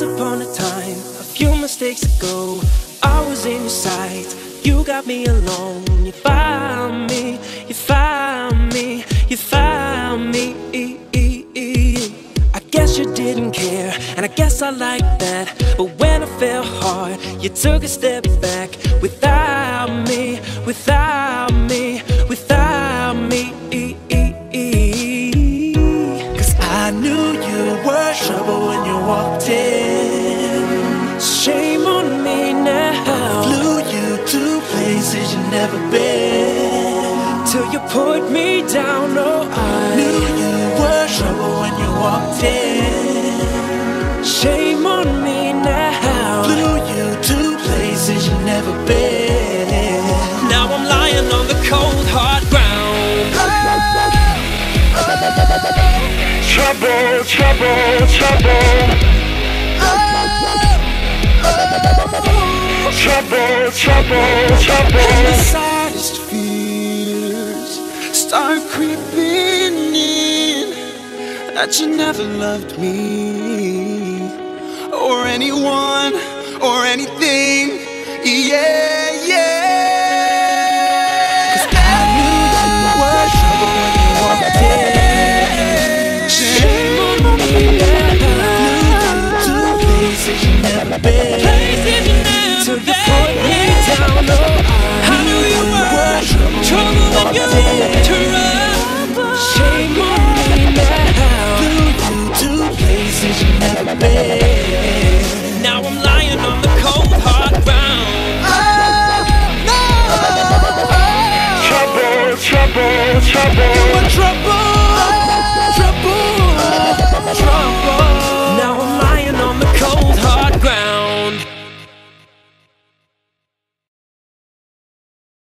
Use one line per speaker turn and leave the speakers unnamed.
Once upon a time, a few mistakes ago, I was in your sight. You got me alone. You found me, you found me, you found me. I guess you didn't care, and I guess I like that. But when I fell hard, you took a step back without me, without
walked in.
Shame on me now.
Flew you to places you never been.
Till you put me down, oh I
Knew you were trouble when you walked in.
Shame on me now.
Flew you to places you never been.
Now I'm lying on the cold hard ground.
Oh, oh, Trouble, trouble, trouble. Trouble, trouble,
The
trouble.
saddest fears start creeping in that you never loved me or anyone or anything. Yeah, yeah. 'Cause I knew you were trouble when you walked in. Shame on me. Flew you to places you never been. Oh, trouble, trouble. You trouble.